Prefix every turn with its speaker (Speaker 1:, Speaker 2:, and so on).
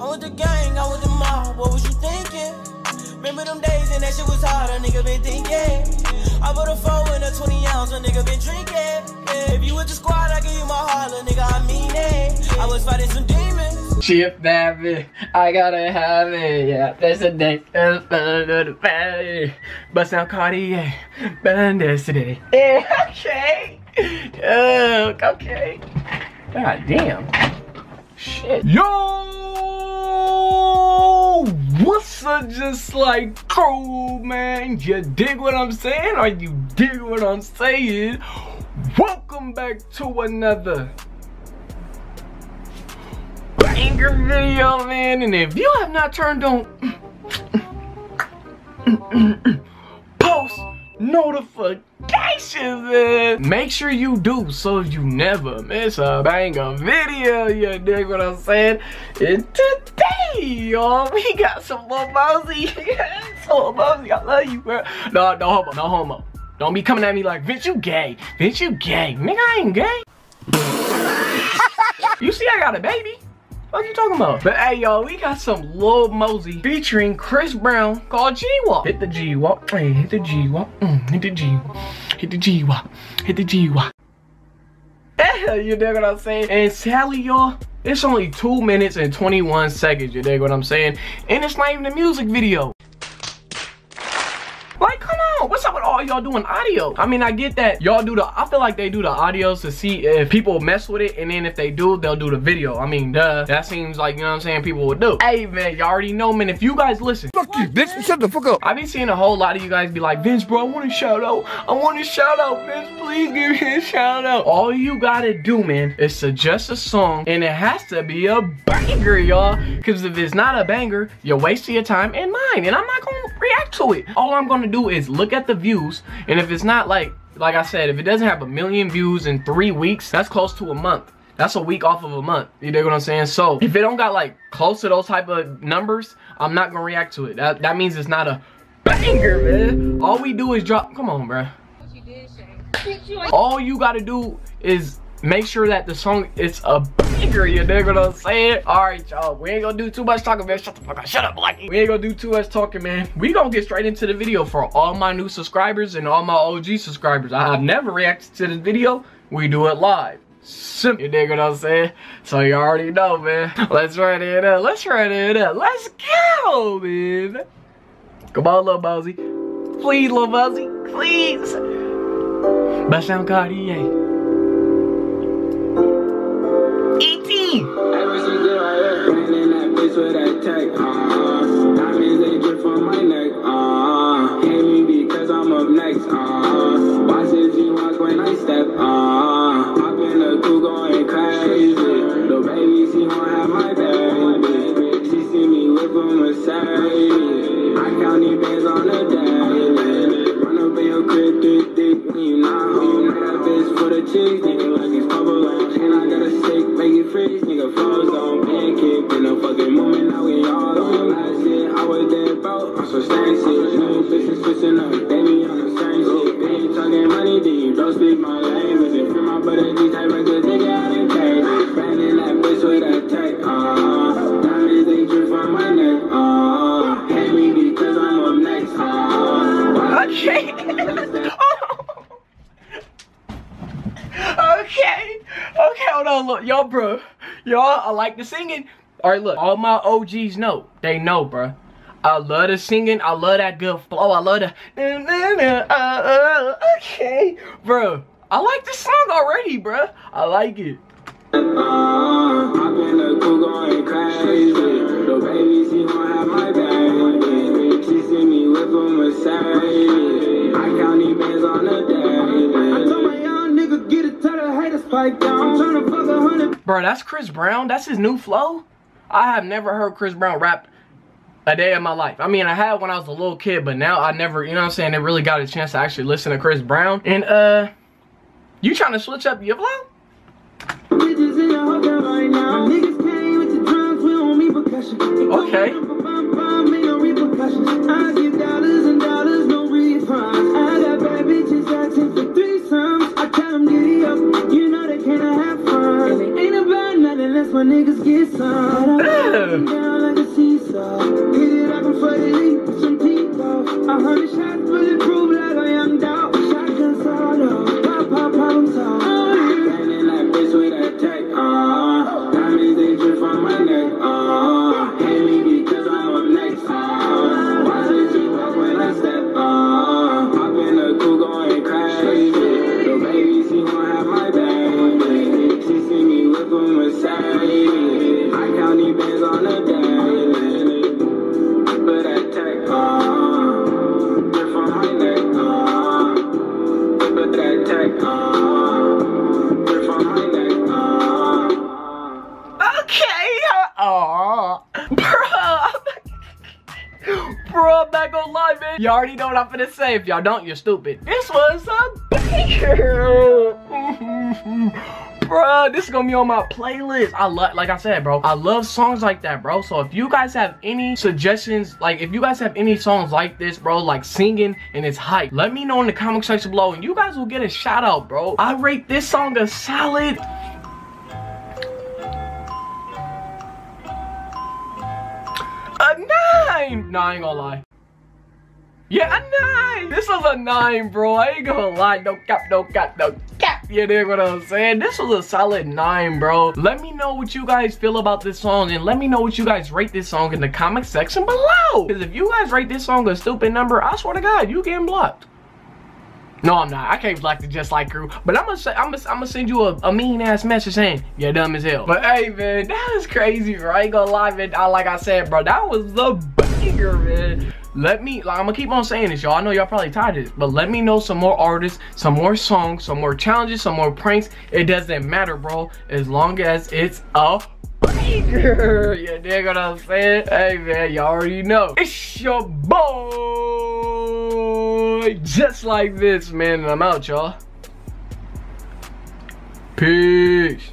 Speaker 1: I'm with the gang, I'm with the mob, what was you thinking? Remember them days and that shit was hard, a nigga been thinking. I put a four in a 20 ounce, a nigga been drinking. Yeah, if you with the squad, I give you my heart, a nigga, I mean it. I was fighting some demons.
Speaker 2: Chip Babby, I gotta have it, yeah, that's a day, that's the family. Bust down Cartier, burn this today. Yeah, okay, oh, okay. God damn. Shit. Yo! Just Like crew, man? You dig what I'm saying? Or you dig what I'm saying? Welcome back to another banger video, man. And if you have not turned on post notifications, man, make sure you do so you never miss a banger video. You dig what I'm saying? And today, y'all, we got some Lil Mosey. some mosey. I love you, bro. No, no homo, no homo. Don't be coming at me like, Vince, you gay. Vince, you gay. Nigga, I ain't gay. you see I got a baby. What you talking about? But hey, y'all, we got some Lil Mosey featuring Chris Brown called G-Walk. Hit the G-Walk. Hey, hit the G-Walk. Mm, hit the G. Hit the G-Walk. Hit the G-Walk. You dig what I'm saying? And sadly, y'all, it's only 2 minutes and 21 seconds, you dig what I'm saying? And it's not even a music video. Like, come on, what's up with all y'all doing audio? I mean, I get that y'all do the, I feel like they do the audios to see if people mess with it, and then if they do, they'll do the video. I mean, duh, that seems like, you know what I'm saying, people would do. Hey, man, y'all already know, man, if you guys listen.
Speaker 3: Fuck you, bitch, shut the fuck up.
Speaker 2: I've been seeing a whole lot of you guys be like, Vince, bro, I want a shout out. I want a shout out, Vince, please give me a shout out. All you gotta do, man, is suggest a song, and it has to be a banger, y'all. Because if it's not a banger, you're wasting your time and mine, and I'm not gonna react to it. All I'm gonna do is look at the views, and if it's not like, like I said, if it doesn't have a million views in three weeks, that's close to a month. That's a week off of a month. You dig what I'm saying? So if it don't got like close to those type of numbers, I'm not gonna react to it. That, that means it's not a banger, man. All we do is drop, come on, bro. All you gotta do is make sure that the song is a banger, you dig what I'm saying? Alright, y'all, we ain't gonna do too much talking, man. Shut the fuck up, shut up, Blackie. We ain't gonna do too much talking, man. We gonna get straight into the video for all my new subscribers and all my OG subscribers. I have never reacted to this video. We do it live. Simple, you dig what I'm saying? So you already know, man. Let's run it up, let's run it up. Let's go, man. Come on, Lil Mosey. Please, Lil Mosey, please. Down Cartier.
Speaker 4: Don't speak my language And free my brother, these type records They get out of cage Ran in that bitch with that tech, uh Diamonds, they drip from my neck, uh Hate me because I'm up next, uh
Speaker 2: Okay. okay. Okay, hold on. Look, y'all, bro. Y'all, I like the singing. All right, look. All my OGs know. They know, bro. I love the singing. I love that good flow. I love the. na, na, na, uh, uh, okay, bro. I like the song already, bro. I like it. Bro, that's Chris Brown. That's his new flow. I have never heard Chris Brown rap a day in my life. I mean, I had when I was a little kid, but now I never, you know what I'm saying, I really got a chance to actually listen to Chris Brown. And, uh, you trying to switch up your flow?
Speaker 4: Bitches in the hotel right now. My niggas came with the drums, we don't need percussion.
Speaker 2: Okay.
Speaker 4: Hit it up and for the leap, some people. A hundred shots will improve like I am down.
Speaker 2: Okay. Aw. Bruh. Bro, I'm not gonna lie, man. You already know what I'm gonna say. If y'all don't, you're stupid. This was a banger. Bro, this is gonna be on my playlist. I love, like I said, bro, I love songs like that, bro. So if you guys have any suggestions, like if you guys have any songs like this, bro, like singing and it's hype, let me know in the comment section below and you guys will get a shout out, bro. I rate this song a solid A nine! No, I ain't gonna lie. Yeah, a nine! This was a nine, bro. I ain't gonna lie. No cap, no cap, no cap. You dig what I'm saying? This was a solid nine, bro. Let me know what you guys feel about this song and let me know what you guys rate this song in the comment section below. Because if you guys rate this song a stupid number, I swear to God, you getting blocked. No, I'm not. I can't block the Just Like crew. But I'm gonna say, I'm gonna, I'm gonna send you a, a mean ass message saying you're dumb as hell. But hey, man, that was crazy, bro. I ain't gonna lie, man. Like I said, bro, that was the banger, man. Let me, like, I'm gonna keep on saying this, y'all. I know y'all probably tired of this, but let me know some more artists, some more songs, some more challenges, some more pranks. It doesn't matter, bro, as long as it's a banger. You dig what I'm saying? Hey, man, y'all already know. It's your boy, Just Like Vince, man. And I'm out, y'all. Peace.